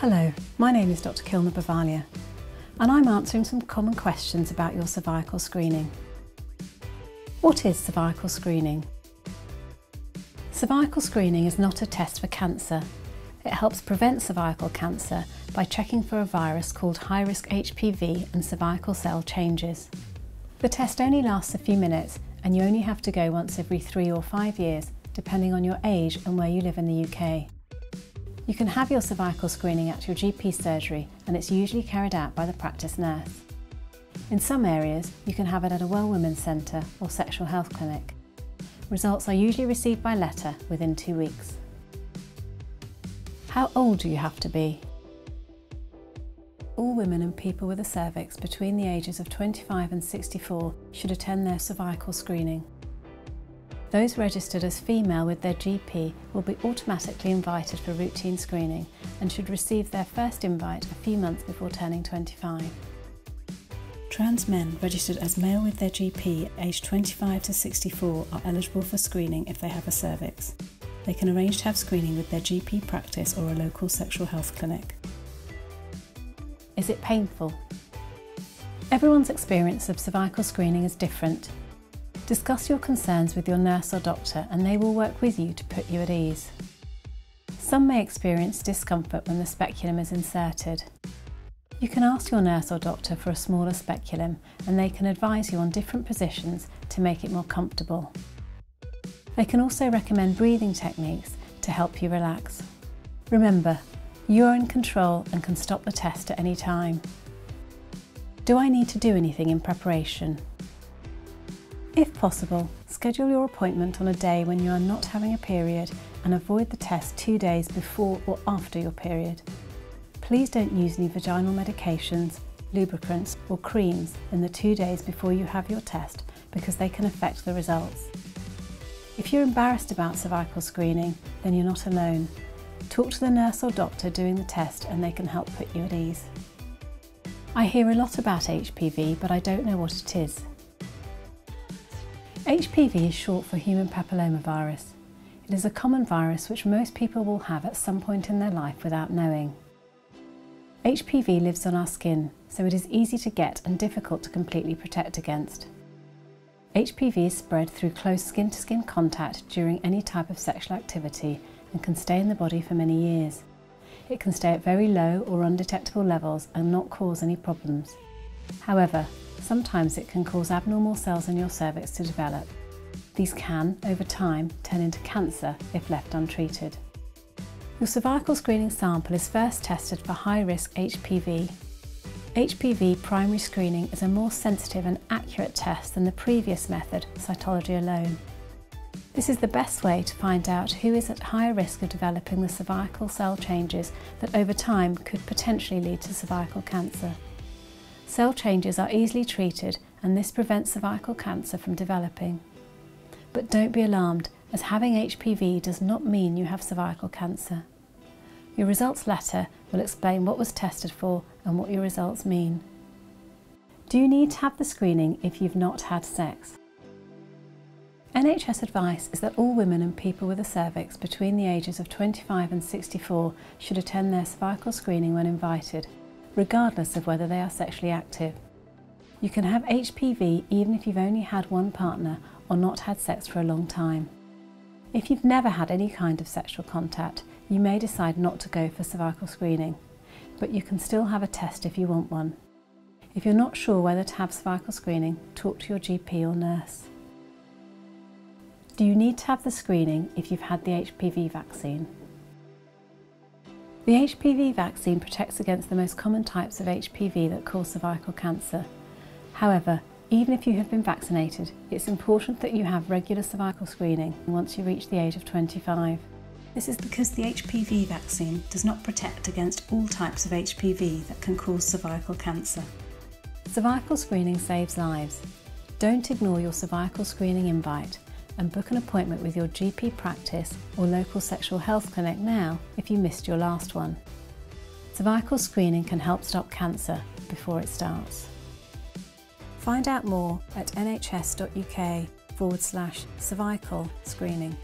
Hello, my name is Dr Kilner Bavalia and I'm answering some common questions about your cervical screening. What is cervical screening? Cervical screening is not a test for cancer. It helps prevent cervical cancer by checking for a virus called high-risk HPV and cervical cell changes. The test only lasts a few minutes and you only have to go once every three or five years, depending on your age and where you live in the UK. You can have your cervical screening at your GP surgery and it's usually carried out by the practice nurse. In some areas, you can have it at a Well Women's Centre or sexual health clinic. Results are usually received by letter within two weeks. How old do you have to be? All women and people with a cervix between the ages of 25 and 64 should attend their cervical screening. Those registered as female with their GP will be automatically invited for routine screening and should receive their first invite a few months before turning 25. Trans men registered as male with their GP aged 25 to 64 are eligible for screening if they have a cervix. They can arrange to have screening with their GP practice or a local sexual health clinic. Is it painful? Everyone's experience of cervical screening is different Discuss your concerns with your nurse or doctor and they will work with you to put you at ease. Some may experience discomfort when the speculum is inserted. You can ask your nurse or doctor for a smaller speculum and they can advise you on different positions to make it more comfortable. They can also recommend breathing techniques to help you relax. Remember, you are in control and can stop the test at any time. Do I need to do anything in preparation? If possible, schedule your appointment on a day when you are not having a period and avoid the test two days before or after your period. Please don't use any vaginal medications, lubricants or creams in the two days before you have your test because they can affect the results. If you're embarrassed about cervical screening, then you're not alone. Talk to the nurse or doctor doing the test and they can help put you at ease. I hear a lot about HPV, but I don't know what it is. HPV is short for human papillomavirus. It is a common virus which most people will have at some point in their life without knowing. HPV lives on our skin, so it is easy to get and difficult to completely protect against. HPV is spread through close skin-to-skin -skin contact during any type of sexual activity and can stay in the body for many years. It can stay at very low or undetectable levels and not cause any problems. However, sometimes it can cause abnormal cells in your cervix to develop. These can, over time, turn into cancer if left untreated. Your cervical screening sample is first tested for high-risk HPV. HPV primary screening is a more sensitive and accurate test than the previous method, cytology alone. This is the best way to find out who is at higher risk of developing the cervical cell changes that over time could potentially lead to cervical cancer. Cell changes are easily treated and this prevents cervical cancer from developing. But don't be alarmed as having HPV does not mean you have cervical cancer. Your results letter will explain what was tested for and what your results mean. Do you need to have the screening if you've not had sex? NHS advice is that all women and people with a cervix between the ages of 25 and 64 should attend their cervical screening when invited regardless of whether they are sexually active. You can have HPV even if you've only had one partner or not had sex for a long time. If you've never had any kind of sexual contact, you may decide not to go for cervical screening, but you can still have a test if you want one. If you're not sure whether to have cervical screening, talk to your GP or nurse. Do you need to have the screening if you've had the HPV vaccine? The HPV vaccine protects against the most common types of HPV that cause cervical cancer. However, even if you have been vaccinated, it's important that you have regular cervical screening once you reach the age of 25. This is because the HPV vaccine does not protect against all types of HPV that can cause cervical cancer. Cervical screening saves lives. Don't ignore your cervical screening invite and book an appointment with your GP practice or local sexual health clinic now if you missed your last one. Cervical screening can help stop cancer before it starts. Find out more at nhs.uk forward slash cervical screening.